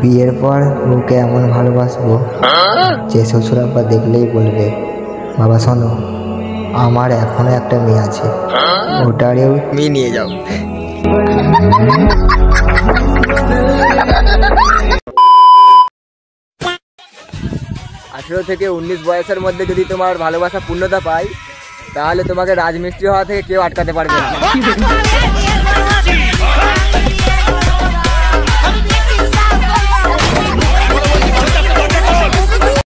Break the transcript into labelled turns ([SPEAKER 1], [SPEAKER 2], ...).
[SPEAKER 1] বিয়ের পর ওকে এমন ভালোবাসবো যে শ্বশুর আব্বা দেখলেই বলবে, বাবা, শোনো, আমার এখনও একটা মেয়ে আছে। ওটারেও মেয়ে নিয়ে যাও। আঠেরো থেকে উনিশ বয়সের মধ্যে যদি তোমার ভালোবাসা পূর্ণতা পায় তাহলে তোমাকে রাজমিস্ত্রি হওয়া থেকে কেউ আটকাতে পারবে না।